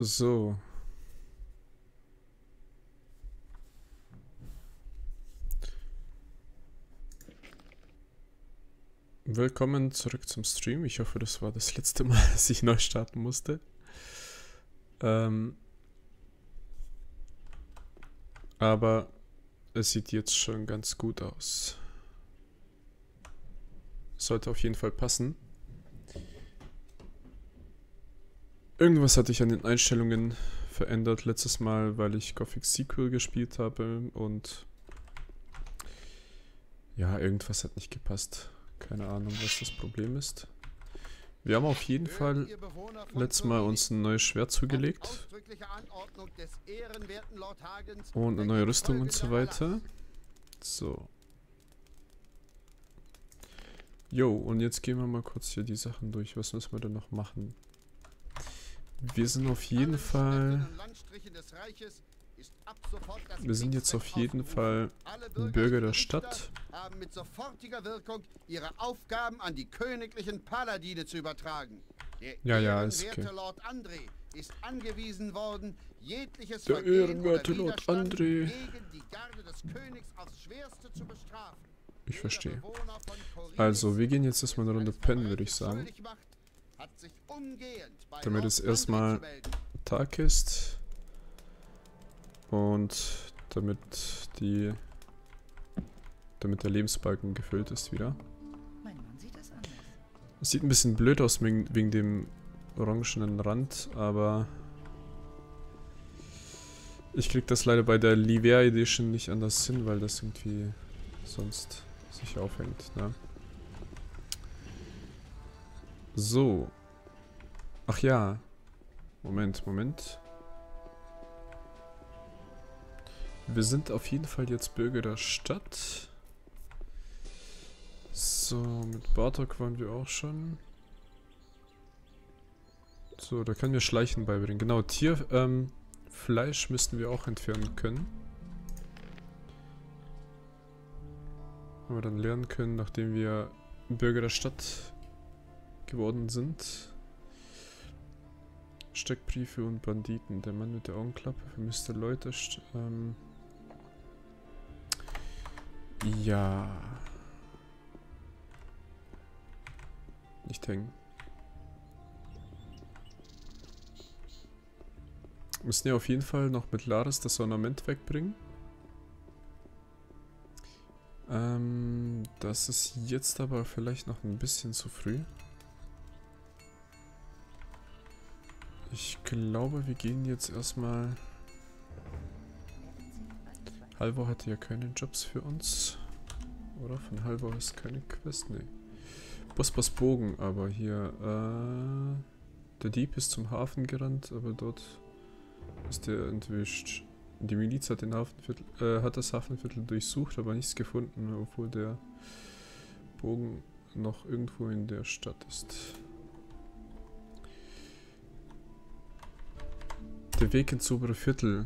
So. Willkommen zurück zum Stream. Ich hoffe, das war das letzte Mal, dass ich neu starten musste. Ähm aber es sieht jetzt schon ganz gut aus. Sollte auf jeden Fall passen. Irgendwas hatte ich an den Einstellungen verändert letztes Mal, weil ich Gothic Sequel gespielt habe und ja, irgendwas hat nicht gepasst. Keine Ahnung, was das Problem ist. Wir haben auf jeden Fall letztes Mal uns ein neues Schwert zugelegt. Und eine neue Rüstung und so weiter. So. Jo, und jetzt gehen wir mal kurz hier die Sachen durch. Was müssen wir denn noch machen? Wir sind auf jeden Fall... Wir sind jetzt auf jeden Fall Bürger der Stadt. haben mit sofortiger Wirkung ihre Aufgaben an die königlichen Paladine zu übertragen. Der ja, ja, ist okay. Lord André ist angewiesen worden, jegliches Der ehrenwerte Lord André. gegen die Garde des Königs aufs Schwerste zu bestrafen. Ich verstehe. Also, wir gehen jetzt erstmal eine Runde pennen, würde ich sagen. Damit es erstmal Tag ist. Und damit die... Damit der Lebensbalken gefüllt ist wieder. Es sieht ein bisschen blöd aus wegen, wegen dem orangenen Rand, aber... Ich krieg das leider bei der Livea Edition nicht anders hin, weil das irgendwie sonst sich aufhängt, ne? So. Ach ja. Moment, Moment. Wir sind auf jeden Fall jetzt Bürger der Stadt. So, mit Bartok waren wir auch schon. So, da können wir Schleichen beibringen. Genau, Tier, ähm, müssten wir auch entfernen können. Haben wir dann lernen können, nachdem wir Bürger der Stadt geworden sind. Steckbriefe und Banditen. Der Mann mit der Augenklappe vermisste Leute. Ähm ja. Nicht hängen. Wir müssen ja auf jeden Fall noch mit Laris das Ornament wegbringen. Ähm, das ist jetzt aber vielleicht noch ein bisschen zu früh. Ich glaube, wir gehen jetzt erstmal... Halvor hatte ja keine Jobs für uns. Oder? Von Halvor ist keine Quest? Nee. Bospos Bogen, aber hier, äh... Der Dieb ist zum Hafen gerannt, aber dort ist er entwischt. Die Miliz hat, den Hafenviertel, äh, hat das Hafenviertel durchsucht, aber nichts gefunden, obwohl der Bogen noch irgendwo in der Stadt ist. Der Weg ins obere Viertel.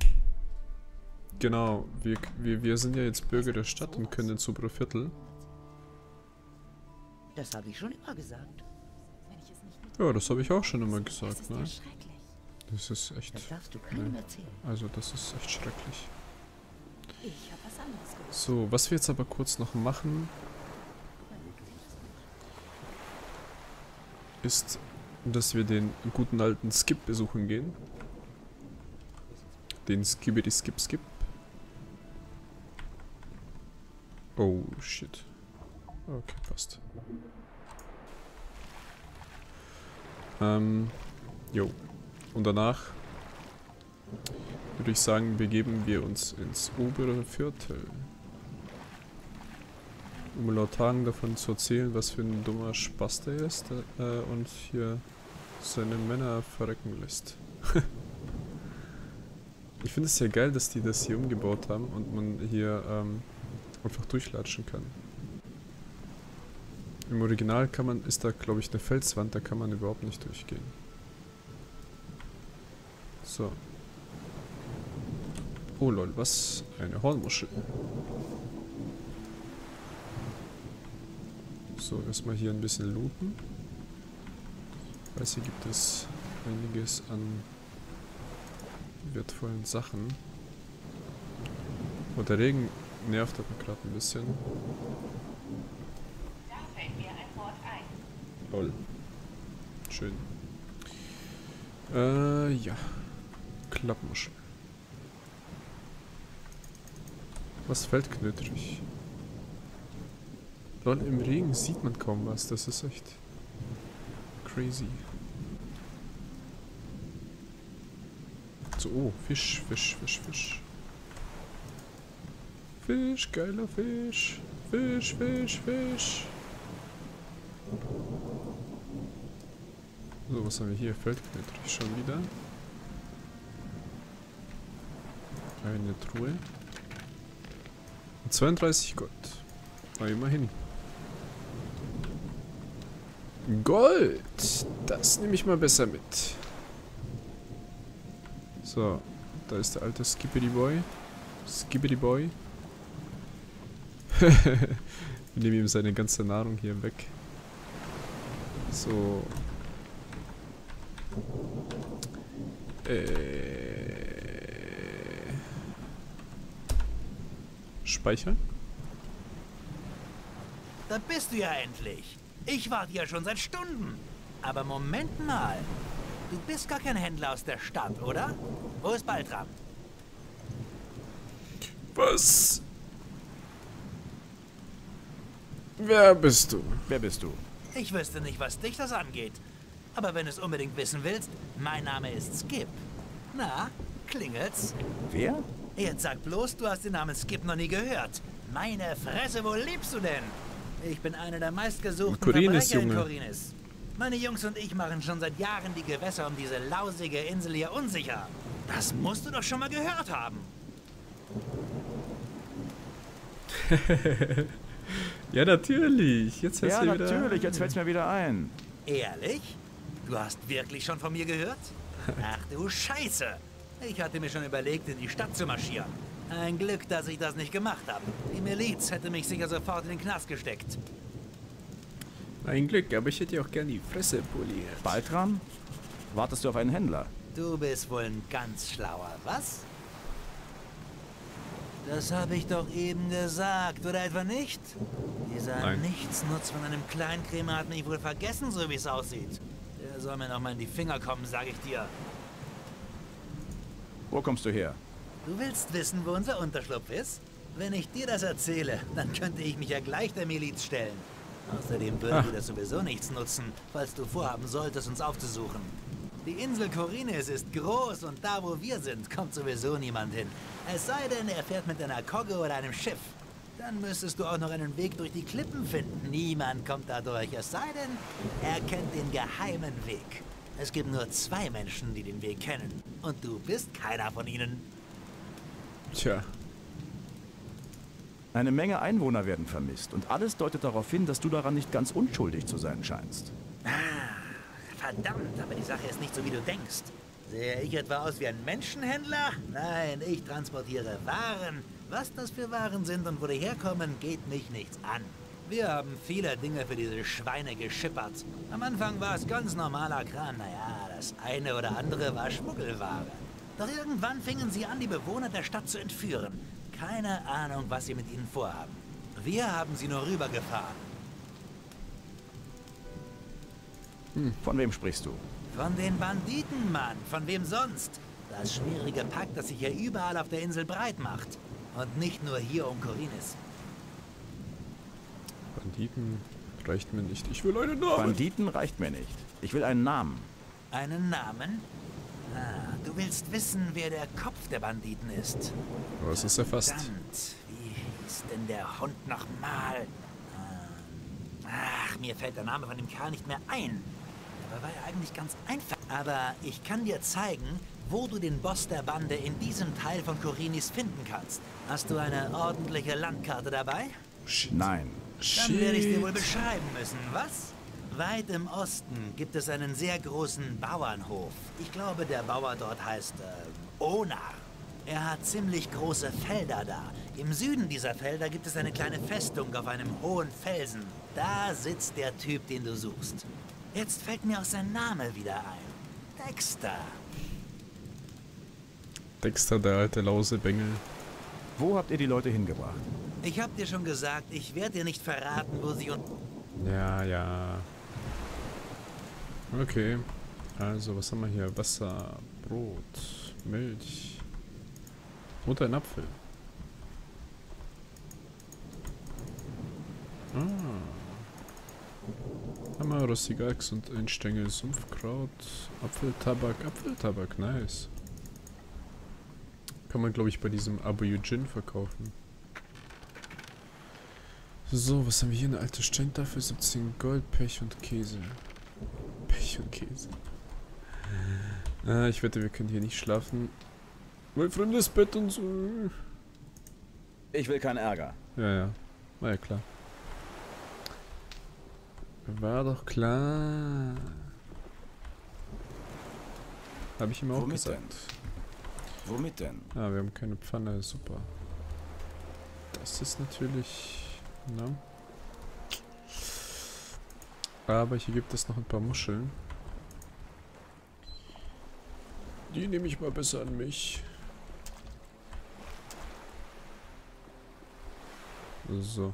Genau, wir, wir, wir sind ja jetzt Bürger der Stadt und können ins obere Viertel. Das habe ich schon immer gesagt. Ja, das habe ich auch schon immer gesagt, ne? Das ist echt. Das ne? Also, das ist echt schrecklich. Ich habe was anderes gehört. So, was wir jetzt aber kurz noch machen, ist, dass wir den guten alten Skip besuchen gehen. Den Skibbity Skip Skip. Oh, shit. Okay, passt. Ähm, jo. Und danach würde ich sagen, begeben wir uns ins obere Viertel. Um laut Hagen davon zu erzählen, was für ein dummer Spaß der ist äh, und hier seine Männer verrecken lässt. ich finde es ja geil, dass die das hier umgebaut haben und man hier ähm, einfach durchlatschen kann. Im Original kann man, ist da glaube ich eine Felswand, da kann man überhaupt nicht durchgehen. So. Oh lol, was? Eine Hornmuschel. So, erstmal hier ein bisschen looten. Ich weiß, hier gibt es einiges an wertvollen Sachen. Und der Regen nervt aber gerade ein bisschen. Da fällt mir ein Wort ein. Lol. Schön. Äh, ja. Klappmuschel. Was fällt knötrig? Lol, im Regen sieht man kaum was. Das ist echt crazy. So, oh, Fisch, Fisch, Fisch, Fisch. Fisch, geiler Fisch. Fisch, Fisch, Fisch. So, was haben wir hier? Feldknötrig schon wieder. Eine Truhe. Und 32 Gold. Na, immerhin. Gold! Das nehme ich mal besser mit. So, da ist der alte Skippity Boy. Skippity Boy. Wir nehmen ihm seine ganze Nahrung hier weg. So. Äh. Speichern? Da bist du ja endlich. Ich warte ja schon seit Stunden. Aber Moment mal. Du bist gar kein Händler aus der Stadt, oder? Wo ist Baltram? Was? Wer bist du? Wer bist du? Ich wüsste nicht, was dich das angeht. Aber wenn du es unbedingt wissen willst, mein Name ist Skip. Na, klingelt's? Wer? Jetzt sag bloß, du hast den Namen Skip noch nie gehört. Meine Fresse, wo lebst du denn? Ich bin einer der meistgesuchten Korinis, Verbrecher in Junge. Meine Jungs und ich machen schon seit Jahren die Gewässer um diese lausige Insel hier unsicher. Das musst du doch schon mal gehört haben. Ja, natürlich. Jetzt hältst Ja, wieder natürlich, ein. jetzt fällt's mir wieder ein. Ehrlich? Du hast wirklich schon von mir gehört? Ach du Scheiße. Ich hatte mir schon überlegt, in die Stadt zu marschieren. Ein Glück, dass ich das nicht gemacht habe. Die Miliz hätte mich sicher sofort in den Knast gesteckt. Ein Glück, aber ich hätte dir auch gern die Fresse poliert. Baltram? Wartest du auf einen Händler? Du bist wohl ein ganz schlauer, was? Das habe ich doch eben gesagt, oder etwa nicht? Dieser Nein. Nichtsnutz von einem Kleinkrämer hat mich wohl vergessen, so wie es aussieht. Der soll mir noch mal in die Finger kommen, sage ich dir. Wo kommst du her? Du willst wissen, wo unser Unterschlupf ist? Wenn ich dir das erzähle, dann könnte ich mich ja gleich der Miliz stellen. Außerdem würde Ah. dir das sowieso nichts nutzen, falls du vorhaben solltest, uns aufzusuchen. Die Insel Korines ist groß und da, wo wir sind, kommt sowieso niemand hin. Es sei denn, er fährt mit einer Kogge oder einem Schiff. Dann müsstest du auch noch einen Weg durch die Klippen finden. Niemand kommt da durch, es sei denn, er kennt den geheimen Weg. Es gibt nur zwei Menschen, die den Weg kennen. Und du bist keiner von ihnen. Tja, Eine Menge Einwohner werden vermisst und alles deutet darauf hin, dass du daran nicht ganz unschuldig zu sein scheinst. Verdammt, aber die Sache ist nicht so, wie du denkst. Sehe ich etwa aus wie ein Menschenhändler? Nein, ich transportiere Waren. Was das für Waren sind und wo die herkommen, geht mich nichts an. Wir haben viele Dinge für diese Schweine geschippert. Am Anfang war es ganz normaler Kram. Naja, das eine oder andere war Schmuggelware. Doch irgendwann fingen sie an, die Bewohner der Stadt zu entführen. Keine Ahnung, was sie mit ihnen vorhaben. Wir haben sie nur rübergefahren. Von wem sprichst du? Von den Banditen, Mann. Von wem sonst? Das schwierige Pack, das sich hier überall auf der Insel breit macht. Und nicht nur hier um Korinis. Banditen reicht mir nicht. Ich will eine Namen. Banditen reicht mir nicht. Ich will einen Namen. Einen Namen? Ah, du willst wissen, wer der Kopf der Banditen ist. Was ist erfasst? Verdammt, wie hieß denn der Hund nochmal? Ähm, Ach, mir fällt der Name von dem Kerl nicht mehr ein. Aber war ja eigentlich ganz einfach. Aber ich kann dir zeigen, wo du den Boss der Bande in diesem Teil von Korinis finden kannst. Hast du eine ordentliche Landkarte dabei? Shit. Nein. Dann werde ich dir wohl Shit. beschreiben müssen, was? Weit im Osten gibt es einen sehr großen Bauernhof. Ich glaube, der Bauer dort heißt äh, Onar. Er hat ziemlich große Felder da. Im Süden dieser Felder gibt es eine kleine Festung auf einem hohen Felsen. Da sitzt der Typ, den du suchst. Jetzt fällt mir auch sein Name wieder ein. Dexter. Dexter, der alte Lausebengel. Wo habt ihr die Leute hingebracht? Ich hab dir schon gesagt, ich werde dir nicht verraten, wo sie und... Ja, ja. Okay. Also, was haben wir hier? Wasser, Brot, Milch. Und ein Apfel. Ah. Hammer, rostiger Axt und ein Stängel Sumpfkraut. Apfeltabak, Apfeltabak, nice. Kann man, glaube ich, bei diesem Abu Yujin verkaufen. So, was haben wir hier? Eine alte Steintafel, 17 Gold, Pech und Käse. Pech und Käse. Ah, ich wette, wir können hier nicht schlafen. Mein fremdes Bett und so. Ich will keinen Ärger. Ja, ja. War ja klar. War doch klar. Habe ich ihm auch Womit gesagt. Womit denn? Ah, wir haben keine Pfanne, super. Das ist natürlich... Ne? Aber hier gibt es noch ein paar Muscheln. Die nehme ich mal besser an mich. So.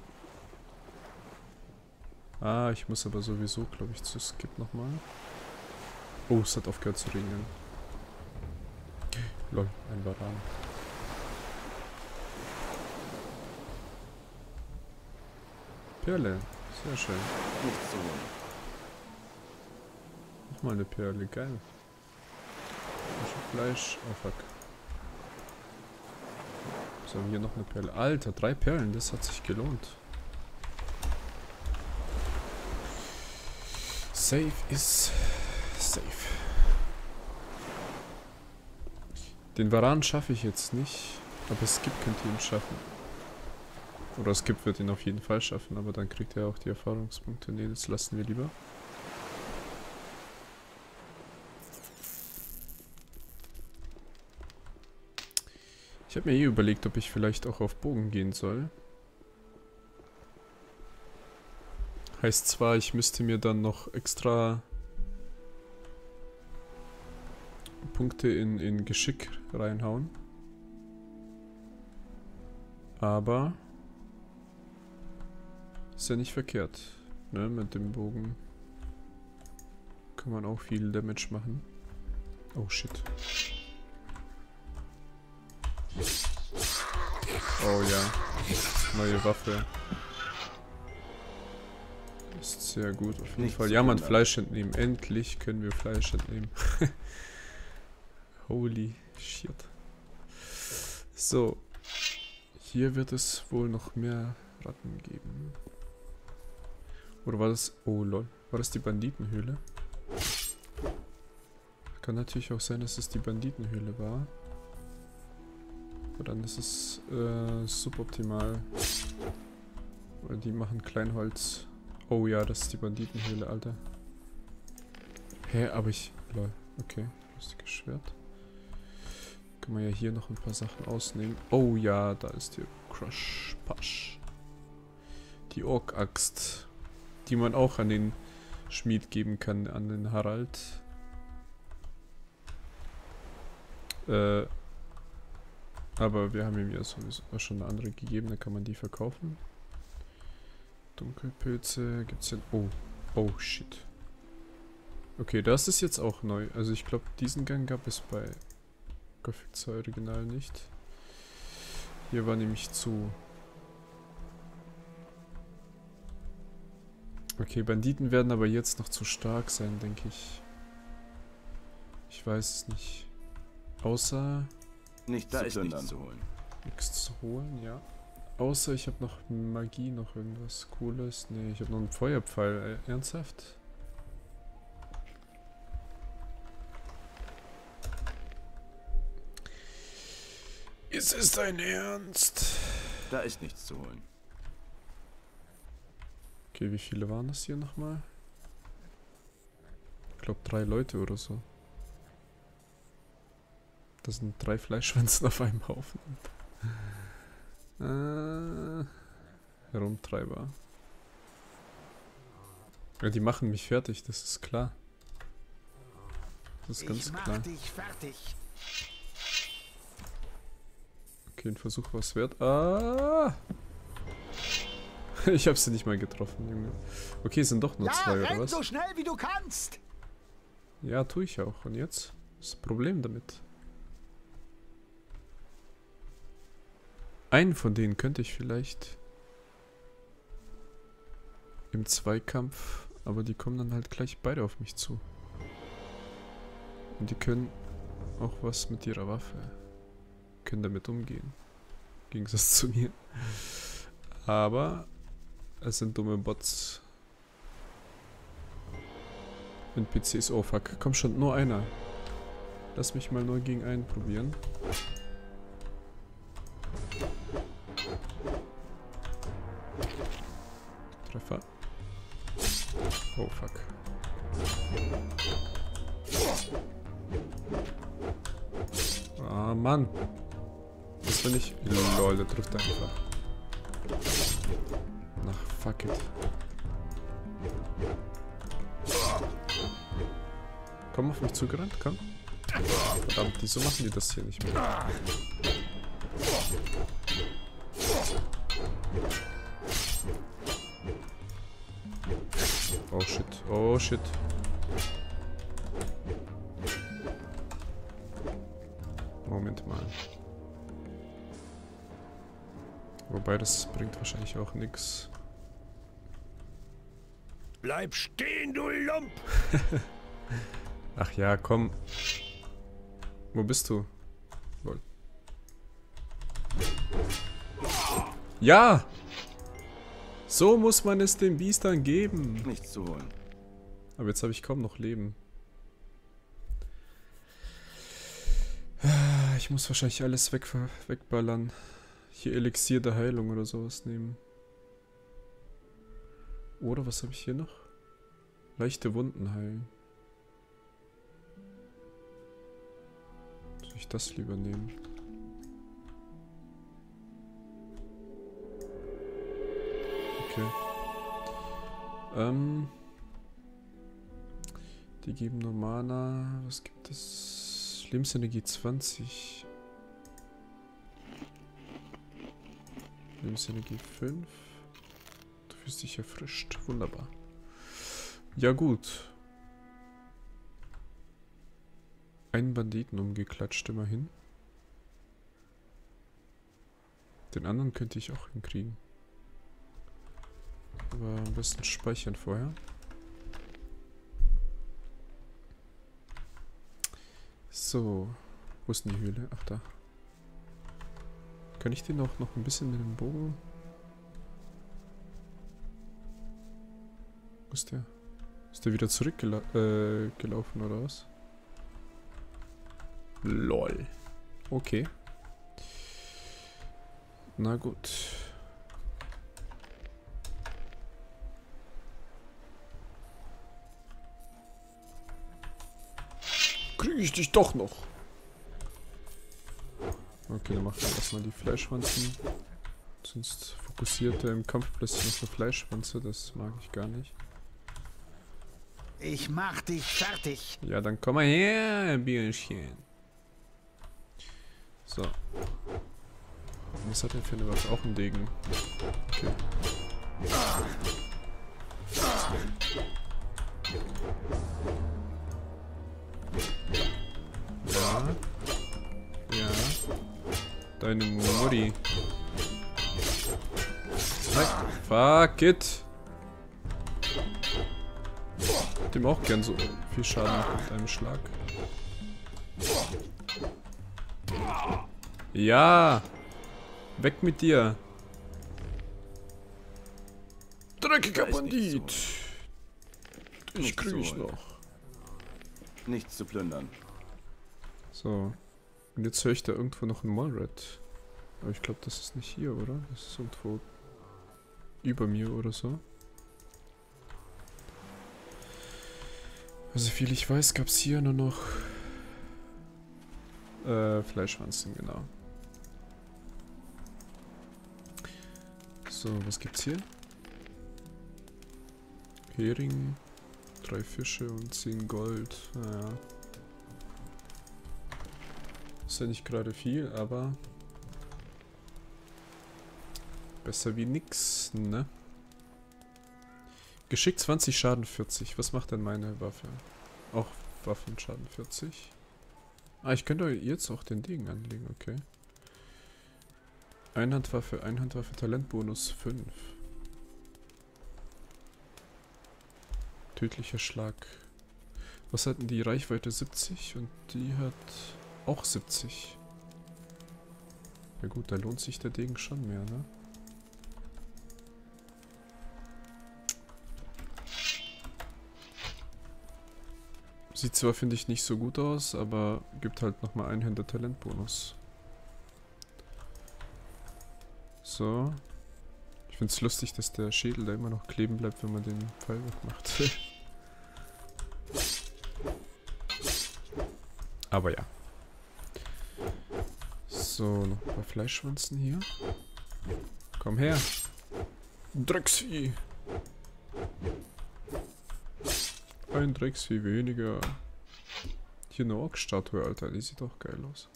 Ah, ich muss aber sowieso, glaube ich, zu Skip nochmal. Oh, es hat aufgehört zu regnen. Lol, ein Varan. Perle, sehr schön. Nichts zu Nochmal eine Perle, geil. Fleisch, oh fuck. So, hier noch eine Perle. Alter, drei Perlen, das hat sich gelohnt. Safe ist safe. Den Varan schaffe ich jetzt nicht, aber Skip könnte ihn schaffen. Oder Skip wird ihn auf jeden Fall schaffen, aber dann kriegt er auch die Erfahrungspunkte. Ne, das lassen wir lieber. Ich habe mir eh überlegt, ob ich vielleicht auch auf Bogen gehen soll. Heißt zwar, ich müsste mir dann noch extra Punkte in, in Geschick reinhauen. Aber ist ja nicht verkehrt. Ne? Mit dem Bogen kann man auch viel Damage machen. Oh shit. Oh ja. Neue Waffe. Ist sehr gut auf jeden Nichts Fall. Ja, man. Fleisch entnehmen. Endlich können wir Fleisch entnehmen. Holy shit. So. Hier wird es wohl noch mehr Ratten geben. Oder war das... Oh lol. War das die Banditenhöhle? Kann natürlich auch sein, dass es die Banditenhöhle war. Dann ist es äh, suboptimal. Weil die machen Kleinholz. Oh ja, das ist die Banditenhöhle, Alter. Hä, aber ich... Lol. Okay, lustiges Schwert. Kann man ja hier noch ein paar Sachen ausnehmen. Oh ja, da ist die Crush Pasch. Die Ork-Axt. Die man auch an den Schmied geben kann, an den Harald. Äh, aber wir haben ihm ja sowieso schon eine andere gegeben, dann kann man die verkaufen. Dunkelpilze gibt's ja. Oh, oh shit. Okay, das ist jetzt auch neu. Also ich glaube, diesen Gang gab es bei Gothic 2 Original nicht. Hier war nämlich zu. Okay, Banditen werden aber jetzt noch zu stark sein, denke ich. Ich weiß es nicht. Außer Nichts Da zu ist nichts zu holen. nichts zu holen, ja. Außer ich habe noch Magie, noch irgendwas Cooles. Nee, ich habe noch einen Feuerpfeil. Äh, ernsthaft? Ist es dein Ernst? Da ist nichts zu holen. Okay, wie viele waren das hier nochmal? Ich glaube drei Leute oder so. Das sind drei Fleischschwänzen auf einem Haufen. Äh, Herumtreiber. Ja, die machen mich fertig, das ist klar. Das ist ganz klar. Okay, ein Versuch war es wert. Ah! Ich habe sie nicht mal getroffen, Junge. Okay, es sind doch nur Ja, zwei, oder was? so schnell wie du kannst! Ja, tue ich auch. Und jetzt? Was ist das Problem damit? Einen von denen könnte ich vielleicht im Zweikampf, aber die kommen dann halt gleich beide auf mich zu. Und die können auch was mit ihrer Waffe. Können damit umgehen. Im Gegensatz zu mir. Aber es sind dumme Bots. NPCs, oh fuck. Komm schon, nur einer. Lass mich mal nur gegen einen probieren. Treffer. Oh fuck. Ah, Mann. Das will ich. Lol, der trifft einfach. Ach, fuck it. Komm auf mich zugerannt, komm. Verdammt, wieso machen die das hier nicht mehr? Oh shit. Moment mal. Wobei, das bringt wahrscheinlich auch nichts. Bleib stehen, du Lump! Ach ja, komm. Wo bist du? Lol. Ja! So muss man es den Biestern geben. Nichts zu holen. Aber jetzt habe ich kaum noch Leben. Ich muss wahrscheinlich alles weg, wegballern. Hier Elixier der Heilung oder sowas nehmen. Oder was habe ich hier noch? Leichte Wunden heilen. Soll ich das lieber nehmen? Okay. Ähm. Die geben nur Mana. Was gibt es? Lebensenergie 20. Lebensenergie 5. Du fühlst dich erfrischt. Wunderbar. Ja gut. Einen Banditen umgeklatscht immerhin. Den anderen könnte ich auch hinkriegen. Aber am besten speichern vorher. So. Wo ist denn die Höhle? Ach da. Kann ich den auch noch ein bisschen mit dem Bogen? Wo ist der? Ist der wieder zurückgelaufen äh, oder was? LOL. Okay. Na gut. Kriege ich dich doch noch. Okay, dann machen wir erstmal die Fleischwanzen. Sonst fokussiert er im Kampf plötzlich noch so Fleischwanze. Das mag ich gar nicht. Ich mach dich fertig. Ja, dann komm mal her, Bierchen. So. Was hat er für eine Waffe? Auch ein Degen. Okay. Ja. Ja. Deine Mutti. Nein. Fuck it. Dem auch gern so viel Schaden macht mit einem Schlag. Ja! Weg mit dir! Dreckiger Bandit! Ich Nichts krieg ich holen. noch. Nichts zu plündern. So. Und jetzt höre ich da irgendwo noch einen Molred. Aber ich glaube, das ist nicht hier, oder? Das ist irgendwo über mir oder so. Also viel ich weiß, gab es hier nur noch äh, Fleischwanzen, genau. So, was gibt's hier? Hering, drei Fische und 10 Gold. Naja. Ist ja nicht gerade viel, aber Besser wie nix, ne? Geschick 20, Schaden 40. Was macht denn meine Waffe? Auch Waffenschaden 40. Ah, ich könnte jetzt auch den Degen anlegen, okay. Einhandwaffe, Einhandwaffe, Talentbonus 5. Tödlicher Schlag. Was hatten die Reichweite 70 und die hat auch 70. Ja gut, da lohnt sich der Degen schon mehr, ne? Sieht zwar, finde ich, nicht so gut aus, aber gibt halt nochmal einen Händer Talentbonus. So. Ich finde es lustig, dass der Schädel da immer noch kleben bleibt, wenn man den Pfeil wegmacht. aber ja. So, noch ein paar Fleischschwanzen hier. Komm her. Drecksvieh. Ein Drecksvieh weniger. Hier eine Ork-Statue, Alter. Die sieht doch geil aus.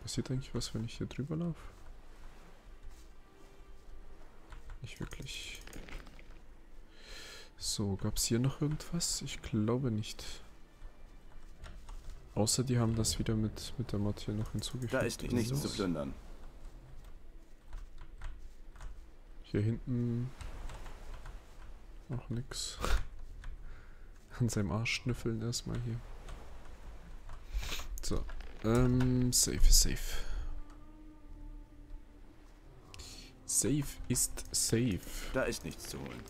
Passiert eigentlich was, wenn ich hier drüber laufe? Nicht wirklich. So, gab es hier noch irgendwas? Ich glaube nicht. Außer die haben das wieder mit, mit der Mod hier noch hinzugefügt. Da ist nichts so. zu plündern. Hier hinten noch nix. An seinem Arsch schnüffeln erstmal hier. So. Ähm, safe ist safe. Safe ist safe. Da ist nichts zu holen.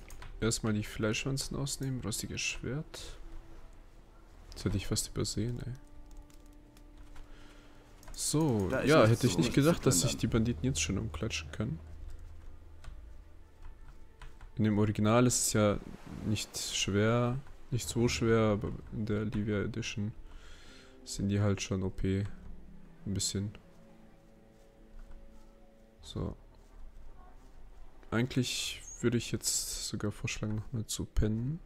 Erstmal die Fleischwanzen ausnehmen, rostiges Schwert. Das hätte ich fast übersehen, ey. So, ja, hätte ich nicht gedacht, dass sich die Banditen jetzt schon umklatschen können. In dem Original ist es ja nicht schwer, nicht so schwer, aber in der Livia Edition sind die halt schon OP. Ein bisschen. So. Eigentlich würde ich jetzt sogar vorschlagen, nochmal zu pennen.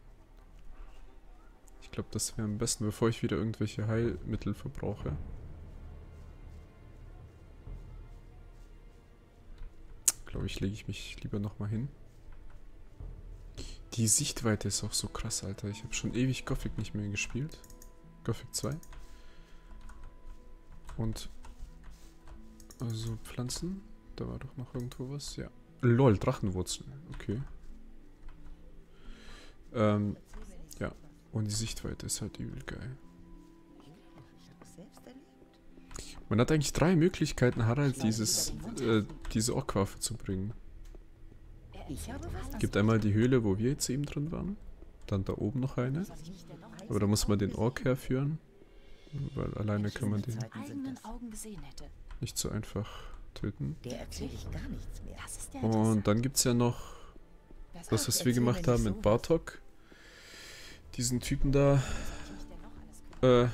Ich glaube, das wäre am besten, bevor ich wieder irgendwelche Heilmittel verbrauche. Glaube ich, lege ich mich lieber nochmal hin. Die Sichtweite ist auch so krass, Alter. Ich habe schon ewig Gothic nicht mehr gespielt. Gothic 2. Und also Pflanzen. Da war doch noch irgendwo was. Ja. Lol, Drachenwurzeln. Okay. Ähm, ja. Und die Sichtweite ist halt übel geil. Man hat eigentlich drei Möglichkeiten, Harald dieses, äh, diese Orkwaffe zu bringen. Gibt einmal die Höhle, wo wir jetzt eben drin waren. Dann da oben noch eine. Aber da muss man den Ork herführen. Weil alleine kann man den eigenen Augen gesehen hätte. nicht so einfach töten. Und dann gibt es ja noch das, was wir gemacht haben mit Bartok. Diesen Typen da. Äh,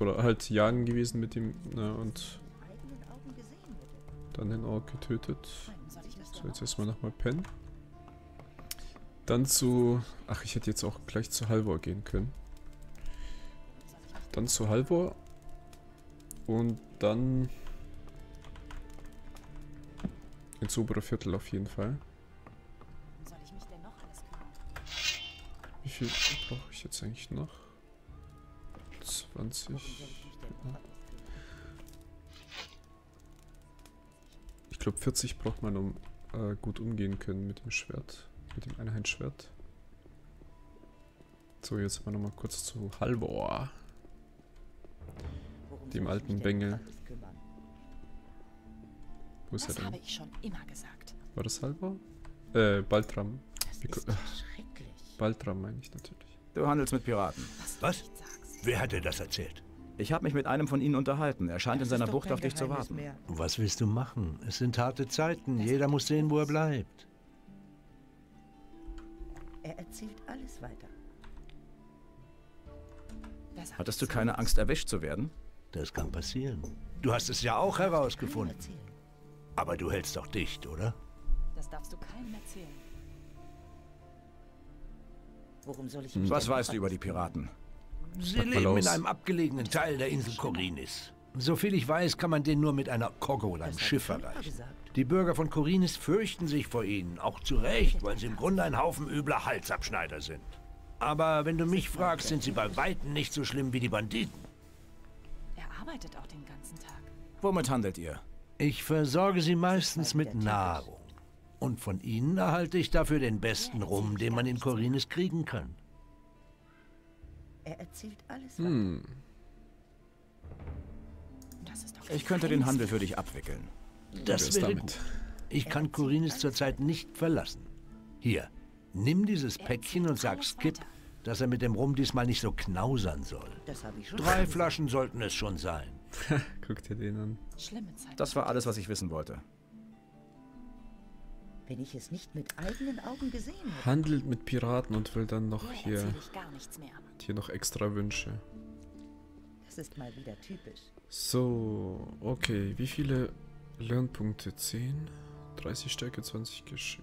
oder halt jagen gewesen mit ihm. Na, und dann den Ork getötet. So, jetzt erstmal nochmal pennen. Dann zu... Ach, ich hätte jetzt auch gleich zu Halvor gehen können. Dann zu Halvor. Und dann... Ins obere Viertel auf jeden Fall. Wie viel brauche ich jetzt eigentlich noch? 20. Ja. Ich glaube 40 braucht man, um äh, gut umgehen können mit dem Schwert. Mit dem Einheitsschwert. So, jetzt mal nochmal kurz zu Halvor. Dem alten Bengel. Wo ist er Das denn? habe ich schon immer gesagt. War das Halvor? Äh, Baltram. Das. Baltram meine ich natürlich. Du handelst mit Piraten. Was, Was? Wer hat dir das erzählt? Ich habe mich mit einem von ihnen unterhalten. Er scheint in seiner Bucht auf dich zu warten. Was willst du machen? Es sind harte Zeiten. Jeder muss sehen, wo er bleibt. Er erzählt alles weiter. Sagt Hattest du das keine? Angst, erwischt zu werden? Das kann passieren. Du hast es ja auch herausgefunden. Aber du hältst doch dicht, oder? Das darfst du keinem erzählen. Worum soll ich mich Was weißt du über die Piraten? Sie leben in einem abgelegenen Teil der Insel Korinis. Soviel ich weiß, kann man den nur mit einer Kogge oder einem Schiff erreichen. Die Bürger von Korinis fürchten sich vor ihnen, auch zu Recht, weil sie im Grunde ein Haufen übler Halsabschneider sind. Aber wenn du mich fragst, sind sie bei Weitem nicht so schlimm wie die Banditen. Er arbeitet auch den ganzen Tag. Womit handelt ihr? Ich versorge sie meistens mit Nahrung. Und von ihnen erhalte ich dafür den besten Rum, den man in Korinis kriegen kann. Er erzählt alles Hm. weiter. Das ist doch Ich könnte den Handel für dich abwickeln. Das wäre damit. gut. Ich kann Korinis zurzeit nicht verlassen. Hier, nimm dieses Päckchen und sag Skip, dass er mit dem Rum diesmal nicht so knausern soll. Das habe ich schon Drei. Flaschen sollten es schon sein. Guck dir den an. Schlimme Zeit. Das war alles, was ich wissen wollte. Wenn ich es nicht mit eigenen Augen gesehen hätte. Handelt mit Piraten und will dann noch hier, ich gar nichts mehr. Hat hier noch extra Wünsche. Das ist mal wieder typisch. So, okay. Wie viele Lernpunkte? 10? 30 Stärke, 20 Geschick.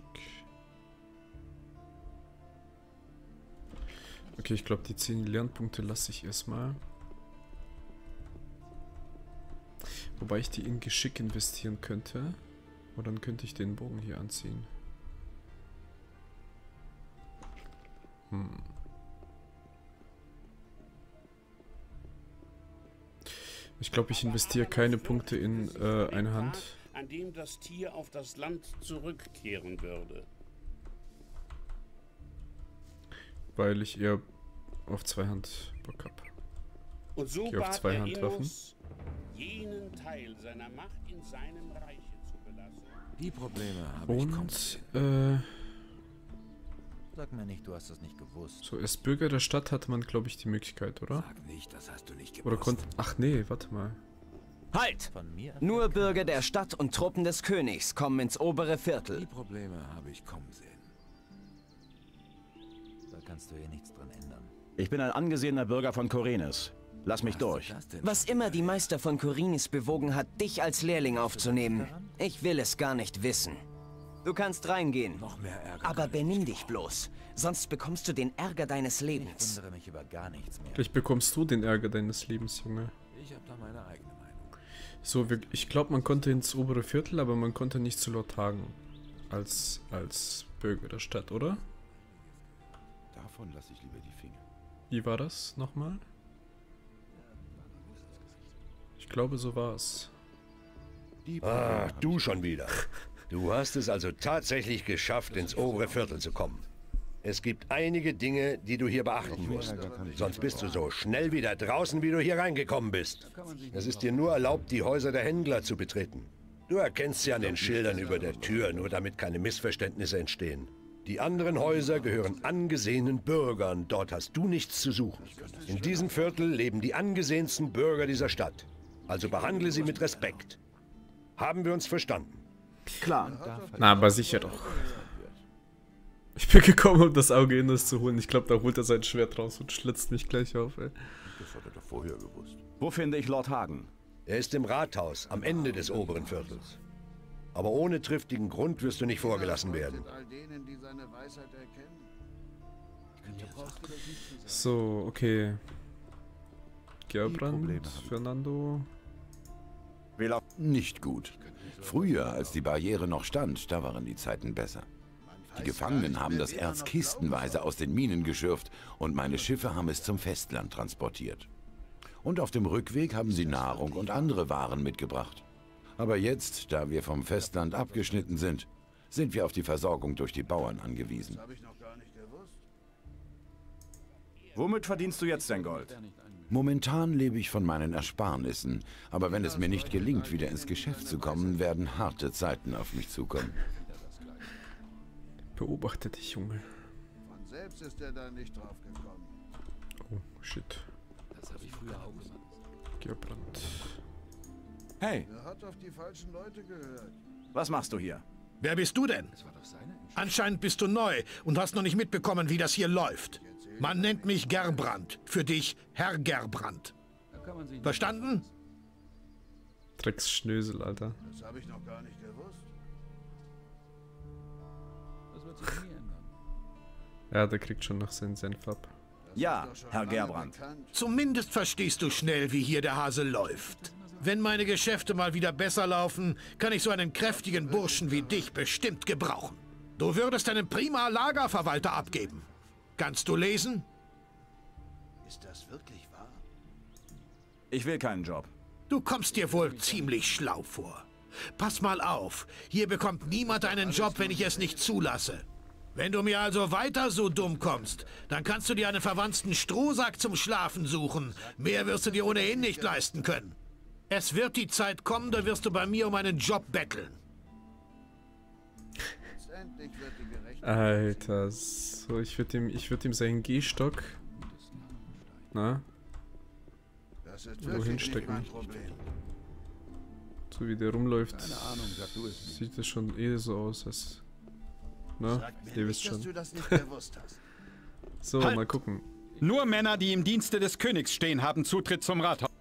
Okay, ich glaube, die 10 Lernpunkte lasse ich erstmal. Wobei ich die in Geschick investieren könnte. Und dann könnte ich den Bogen hier anziehen. Hm. Ich glaube, ich investiere keine Punkte in äh, eine Hand. an dem das Tier auf das Land zurückkehren würde. Weil ich eher auf zwei Hand Bock hab. Und so Geh auf zwei Handwaffen. Innos, jenen Teil seiner Macht in seinem Reiche zu belassen. Die Probleme habe ich Und, komplett. äh, Sag mir nicht, du hast das nicht gewusst. so als Bürger der Stadt hatte man, glaube ich, die Möglichkeit, oder? Sag nicht, das hast du nicht gewusst. Oder konnte. Ach nee, warte mal. Halt! Von mir? Nur Bürger der Stadt und Truppen des Königs kommen ins obere Die Viertel. Probleme habe ich kommen sehen. Da kannst du hier nichts dran ändern. Ich bin ein angesehener Bürger von Korenes. Lass mich durch. Was immer die? Meister von Korinis bewogen hat, dich als Lehrling aufzunehmen, ich will es gar nicht wissen. Du kannst reingehen, Noch mehr Ärger. aber ich benimm dich bloß, sonst bekommst du den Ärger deines Ich Lebens. wundere mich über gar nichts mehr. Vielleicht bekommst du den Ärger deines Lebens, Junge. Ich habe da meine eigene Meinung. So, wir, ich glaube, man konnte ins obere Viertel, aber man konnte nicht zu Lord Hagen. Als, als Bürger der Stadt, oder? Davon lasse ich lieber die Finger. Wie war das nochmal? Ich glaube, so war es. Die Ah, du schon wieder. Du hast es also tatsächlich geschafft, ins obere Viertel zu kommen. Es gibt einige Dinge, die du hier beachten musst. Sonst bist du so schnell wieder draußen, wie du hier reingekommen bist. Es ist dir nur erlaubt, die Häuser der Händler zu betreten. Du erkennst sie an den Schildern über der Tür, nur damit keine Missverständnisse entstehen. Die anderen Häuser gehören angesehenen Bürgern. Dort hast du nichts zu suchen. In diesem Viertel leben die angesehensten Bürger dieser Stadt. Also behandle sie mit Respekt. Haben wir uns verstanden? Klar. Na, aber sicher doch. Ich bin gekommen, um das Auge Innes zu holen. Ich glaube, da holt er sein Schwert raus und schlitzt mich gleich auf, ey. Das hat er doch vorher gewusst. Wo finde ich Lord Hagen? Er ist im Rathaus, am Ende des oberen Viertels. Aber ohne triftigen Grund wirst du nicht vorgelassen werden. So, okay. Gerbrand. Fernando. Nicht gut. Früher, als die Barriere noch stand, da waren die Zeiten besser. Die Gefangenen haben das Erz kistenweise aus den Minen geschürft und meine Schiffe haben es zum Festland transportiert. Und auf dem Rückweg haben sie Nahrung und andere Waren mitgebracht. Aber jetzt, da wir vom Festland abgeschnitten sind, sind wir auf die Versorgung durch die Bauern angewiesen. Womit verdienst du jetzt dein Gold? Momentan lebe ich von meinen Ersparnissen, aber wenn es mir nicht gelingt, wieder ins Geschäft zu kommen, werden harte Zeiten auf mich zukommen. Beobachte dich, Junge. Von selbst ist er da nicht drauf gekommen. Oh, shit. Das habe ich früher auch gemacht. Hey, Er hat auf die falschen Leute gehört. was machst du hier? Wer bist du denn? Das war doch seine Entscheidung. Anscheinend bist du neu und hast noch nicht mitbekommen, wie das hier läuft. Man nennt mich Gerbrand. Für dich Herr Gerbrand. Verstanden? Drecksschnösel, Alter. Das habe ich noch gar nicht gewusst. Das wird sich nie ändern. Ja, der kriegt schon noch seinen Senf ab. Ja, Herr Gerbrand. Zumindest verstehst du schnell, wie hier der Hase läuft. Wenn meine Geschäfte mal wieder besser laufen, kann ich so einen kräftigen Burschen wie dich bestimmt gebrauchen. Du würdest einen prima Lagerverwalter abgeben. Kannst du lesen? Ist das wirklich wahr? Ich will keinen Job. Du kommst dir wohl ziemlich schlau vor. Pass mal auf, hier bekommt niemand einen Job, wenn ich es nicht zulasse. Wenn du mir also weiter so dumm kommst, dann kannst du dir einen verwandten Strohsack zum Schlafen suchen. Mehr wirst du dir ohnehin nicht leisten können. Es wird die Zeit kommen, da wirst du bei mir um einen Job betteln. Alter, so, ich würde ihm, ich würde ihm seinen Gehstock, na, Das ist wo wirklich nicht hinstecken. mein Problem. So wie der rumläuft, Ahnung, sieht das schon eh so aus, als, na, ihr wisst schon. So, Halt! mal gucken. Nur Männer, die im Dienste des Königs stehen, haben Zutritt zum Rathaus.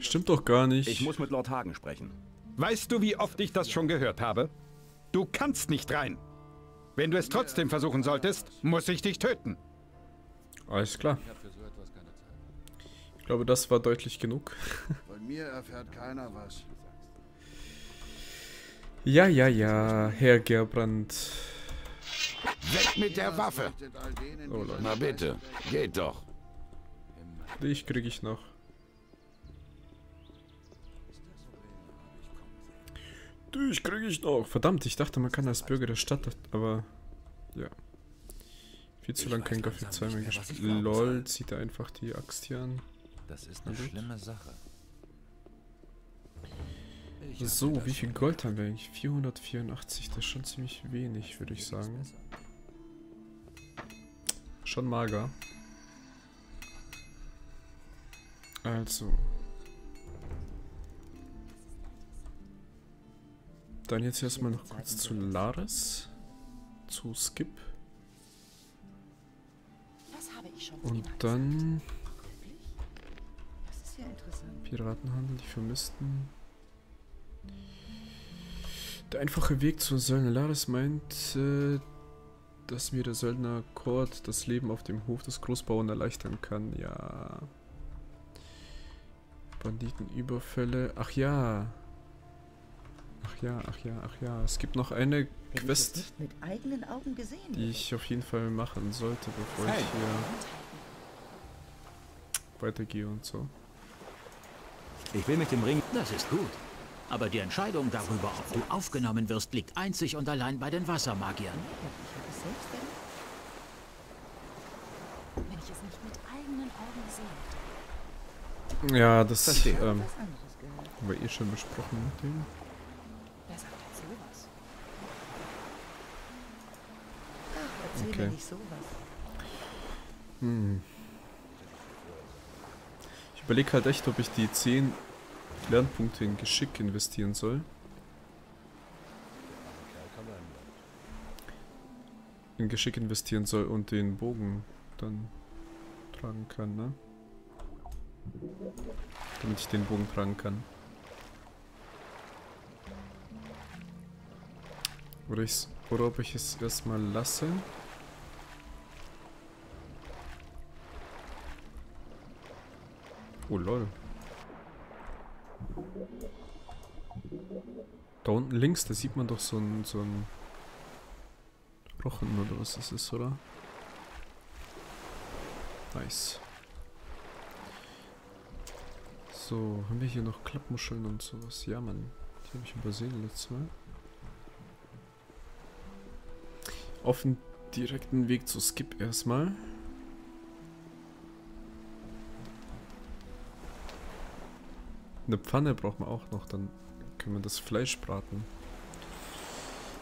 Stimmt doch gar nicht. Ich muss mit Lord Hagen sprechen. Weißt du, wie oft ich das schon gehört habe? Du kannst nicht rein. Wenn du es trotzdem versuchen solltest, muss ich dich töten. Alles klar. Ich glaube, das war deutlich genug. Von mir erfährt keiner was. Ja, ja, ja, Herr Gerbrand. Weg mit der Waffe! Oh, Leute. Na bitte, geht doch. Dich kriege ich noch. Dich kriege ich noch. Verdammt, ich dachte, man kann als Bürger der Stadt, aber ja. Viel zu lang kein Gothic 2 mehr gespielt. Lol, zieht er einfach die Axt hier an. Das ist eine gut. schlimme Sache. So, wie viel Gold haben wir eigentlich? 484, das ist schon ziemlich wenig, würde ich sagen. Schon mager. Also. Dann jetzt erstmal noch kurz zu Lares. Zu Skip. Und dann. Piratenhandel, die Vermissten. Der einfache Weg zur Söldner Lares meint, äh, dass mir der Söldner Kord das Leben auf dem Hof des Großbauern erleichtern kann. Ja. Banditenüberfälle. Ach ja. Ach ja, ach ja, ach ja. Es gibt noch eine Wenn ich es Quest, nicht mit eigenen Augen gesehen die ich auf jeden Fall machen sollte, bevor ich Hey. hier weitergehe und so. Ich will mit dem Ring. Das ist gut. Aber die Entscheidung darüber, ob du aufgenommen wirst, liegt einzig und allein bei den Wassermagiern. Wenn ich es nicht mit eigenen Augen gesehen hätte. Ja, das ähm, haben wir eh schon besprochen mit dem. Wer sagt denn sowas? Ach, erzähl Okay. mir nicht sowas. Hm. Ich überlege halt echt, ob ich die 10 Lernpunkte in Geschick investieren soll. In Geschick investieren soll und den Bogen dann tragen kann, ne? Damit ich den Bogen tragen kann. Oder, oder ob ich es erstmal lasse. Oh lol. Da unten links, da sieht man doch so ein, so ein Rochen oder was das ist, oder? Nice. So, haben wir hier noch Klappmuscheln und sowas? Ja, Mann. Die habe ich übersehen letztes Mal. Auf den direkten Weg zu Skip erstmal. Eine Pfanne braucht man auch noch, dann können wir das Fleisch braten.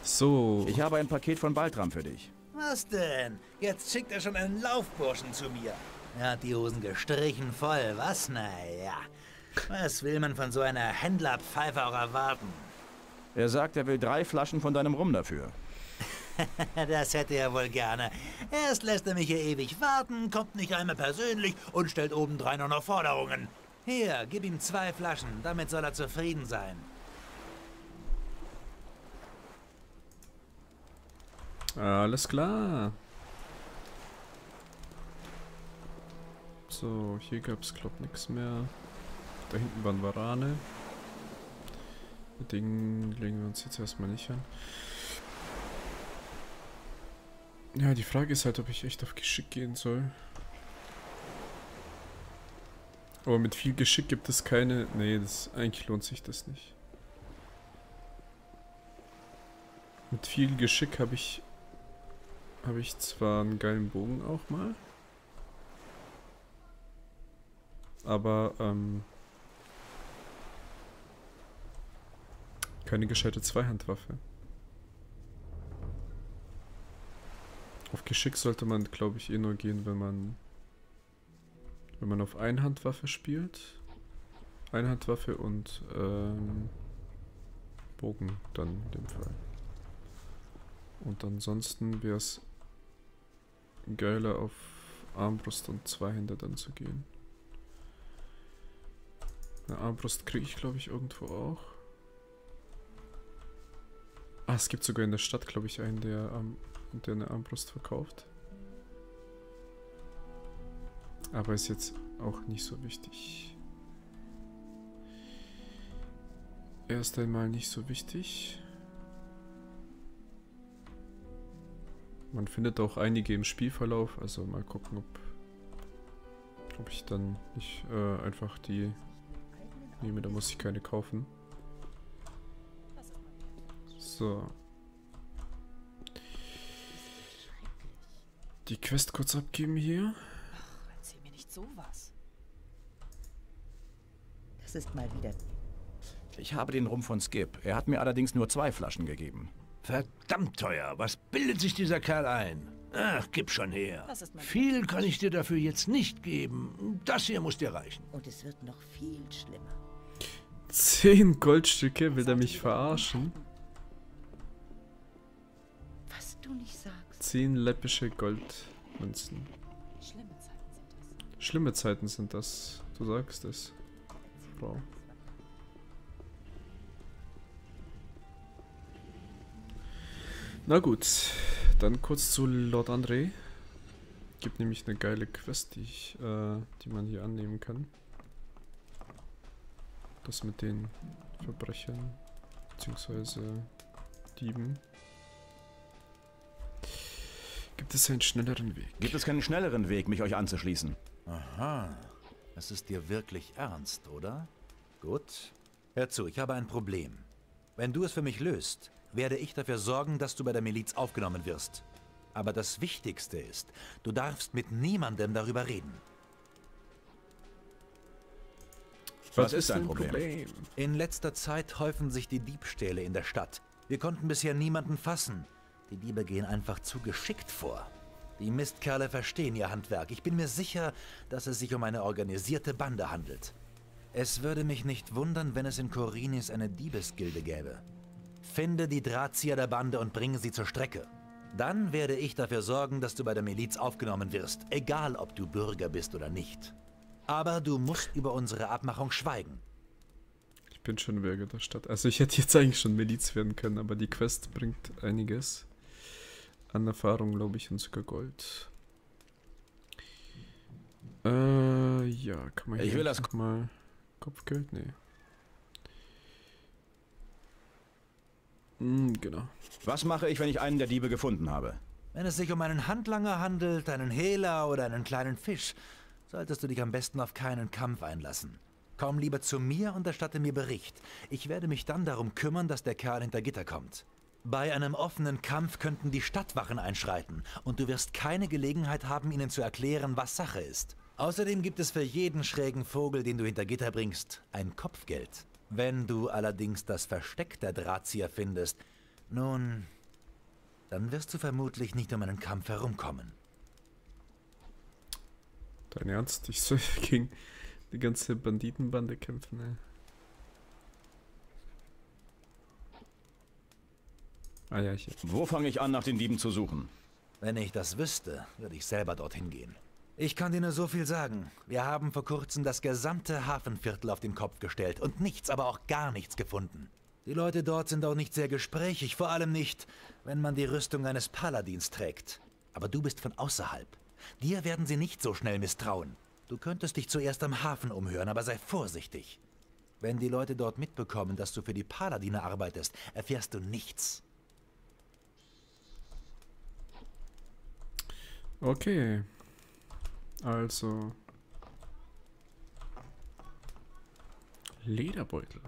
So. Ich habe ein Paket von Baltram für dich. Was denn? Jetzt schickt er schon einen Laufburschen zu mir. Er hat die Hosen gestrichen voll, was? Naja. Was will man von so einer Händlerpfeife auch erwarten? Er sagt, er will drei Flaschen von deinem Rum dafür. das hätte er wohl gerne. Erst lässt er mich hier ewig warten, kommt nicht einmal persönlich und stellt obendrein auch noch Forderungen. Hier, gib ihm zwei Flaschen, damit soll er zufrieden sein. Alles klar. So, hier gab es glaub nichts mehr. Da hinten waren Warane. Mit denen legen wir uns jetzt erstmal nicht an. Ja, die Frage ist halt, ob ich echt auf Geschick gehen soll. Aber mit viel Geschick gibt es keine... Nee, das, eigentlich lohnt sich das nicht. Mit viel Geschick habe ich... Habe ich zwar einen geilen Bogen auch mal. Aber, ähm... Keine gescheite Zweihandwaffe. Auf Geschick sollte man, glaube ich, eh nur gehen, wenn man wenn man auf Einhandwaffe spielt. Einhandwaffe und ähm, Bogen dann in dem Fall. Und ansonsten wäre es geiler auf Armbrust und Zweihänder dann zu gehen. Eine Armbrust kriege ich glaube ich irgendwo auch. Ah, es gibt sogar in der Stadt glaube ich einen, der, ähm, der eine Armbrust verkauft. Aber ist jetzt auch nicht so wichtig. Erst einmal nicht so wichtig. Man findet auch einige im Spielverlauf, also mal gucken, ob, ob ich dann nicht äh, einfach die nehme, da muss ich keine kaufen. So. Die Quest kurz abgeben hier. Nicht sowas. Das ist mal wieder. Ich habe den Rum von Skip. Er hat mir allerdings nur zwei Flaschen gegeben. Verdammt teuer. Was bildet sich dieser Kerl ein? Ach, gib schon her. Viel kann ich dir dafür jetzt nicht geben. Das hier muss dir reichen. Und es wird noch viel schlimmer. Zehn Goldstücke, will er mich verarschen? Was du nicht sagst. Zehn läppische Goldmünzen. Schlimme Zeiten sind das. Du sagst es. Frau. Na gut, dann kurz zu Lord André. Gibt nämlich eine geile Quest, die, ich, äh, die man hier annehmen kann. Das mit den Verbrechern, beziehungsweise Dieben. Gibt es einen schnelleren Weg? Gibt es keinen schnelleren Weg, mich euch anzuschließen? Aha. Es ist dir wirklich ernst, oder? Gut. Hör zu, ich habe ein Problem. Wenn du es für mich löst, werde ich dafür sorgen, dass du bei der Miliz aufgenommen wirst. Aber das Wichtigste ist, du darfst mit niemandem darüber reden. Was, ist dein Problem? In letzter Zeit häufen sich die Diebstähle in der Stadt. Wir konnten bisher niemanden fassen. Die Diebe gehen einfach zu geschickt vor. Die Mistkerle verstehen ihr Handwerk. Ich bin mir sicher, dass es sich um eine organisierte Bande handelt. Es würde mich nicht wundern, wenn es in Korinis eine Diebesgilde gäbe. Finde die Drahtzieher der Bande und bringe sie zur Strecke. Dann werde ich dafür sorgen, dass du bei der Miliz aufgenommen wirst, egal ob du Bürger bist oder nicht. Aber du musst über unsere Abmachung schweigen. Ich bin schon Bürger der Stadt. Also ich hätte jetzt eigentlich schon Miliz werden können, aber die Quest bringt einiges. An Erfahrung, glaube ich, und sogar Gold. Äh, ja, kann man Ich hier will das- mal Kopfgeld? Nee. Hm, genau. Was mache ich, wenn ich einen der Diebe gefunden habe? Wenn es sich um einen Handlanger handelt, einen Hehler oder einen kleinen Fisch, solltest du dich am besten auf keinen Kampf einlassen. Komm lieber zu mir und erstatte mir Bericht. Ich werde mich dann darum kümmern, dass der Kerl hinter Gitter kommt. Bei einem offenen Kampf könnten die Stadtwachen einschreiten und du wirst keine Gelegenheit haben, ihnen zu erklären, was Sache ist. Außerdem gibt es für jeden schrägen Vogel, den du hinter Gitter bringst, ein Kopfgeld. Wenn du allerdings das Versteck der Drahtzieher findest, nun, dann wirst du vermutlich nicht um einen Kampf herumkommen. Dein Ernst? Ich soll gegen die ganze Banditenbande kämpfen, ey. Ah ja, hier. Wo fange ich an, nach den Dieben zu suchen? Wenn ich das wüsste, würde ich selber dorthin gehen. Ich kann dir nur so viel sagen. Wir haben vor kurzem das gesamte Hafenviertel auf den Kopf gestellt und nichts, aber auch gar nichts gefunden. Die Leute dort sind auch nicht sehr gesprächig, vor allem nicht, wenn man die Rüstung eines Paladins trägt. Aber du bist von außerhalb. Dir werden sie nicht so schnell misstrauen. Du könntest dich zuerst am Hafen umhören, aber sei vorsichtig. Wenn die Leute dort mitbekommen, dass du für die Paladine arbeitest, erfährst du nichts. Okay. Also. Lederbeutel.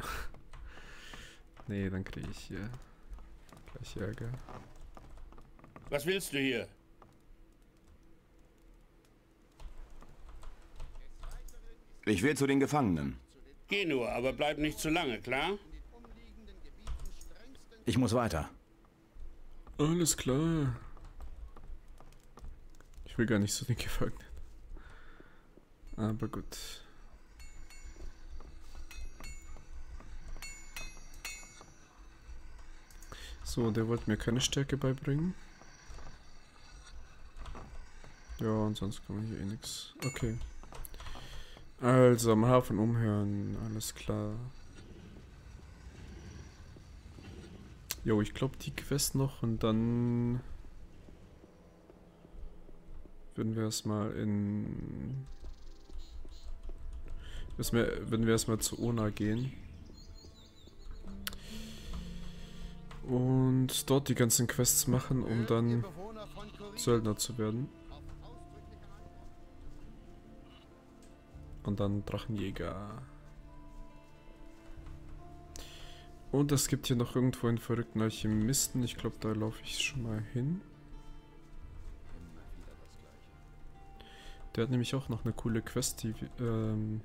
nee, dann kriege ich hier gleich Ärger. Was willst du hier? Ich will zu den Gefangenen. Geh nur, aber bleib nicht zu lange, klar? Ich muss weiter. Alles klar. Ich will gar nicht zu den Gefangenen. Aber gut. So, der wollte mir keine Stärke beibringen. Ja, und sonst kann man hier eh nichts. Okay. Also, am Hafen umhören. Alles klar. Jo, ich glaube die Quest noch und dann würden wir erstmal in wenn wir erstmal zu Ona gehen. Und dort die ganzen Quests machen, um dann Söldner zu werden. Und dann Drachenjäger. Und es gibt hier noch irgendwo einen verrückten Alchemisten. Ich glaube, da laufe ich schon mal hin. Der hat nämlich auch noch eine coole Quest, die, ähm,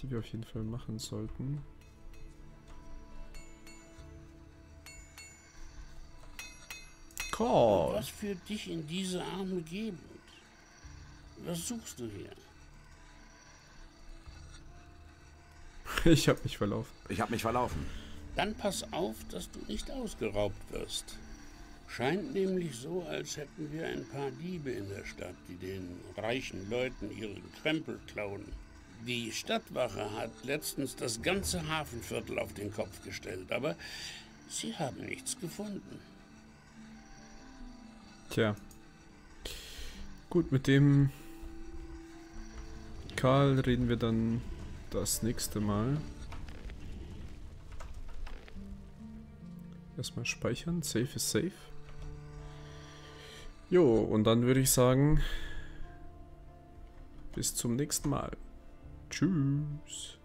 die wir auf jeden Fall machen sollten. Call. Was führt dich in diese arme Gegend? Was suchst du hier? Ich habe mich verlaufen. Ich habe mich verlaufen. Dann pass auf, dass du nicht ausgeraubt wirst. Scheint nämlich so, als hätten wir ein paar Diebe in der Stadt, die den reichen Leuten ihren Krempel klauen. Die Stadtwache hat letztens das ganze Hafenviertel auf den Kopf gestellt, aber sie haben nichts gefunden. Tja. Gut, mit dem Karl reden wir dann das nächste Mal. Erstmal speichern. Safe ist safe. Jo, und dann würde ich sagen, bis zum nächsten Mal. Tschüss.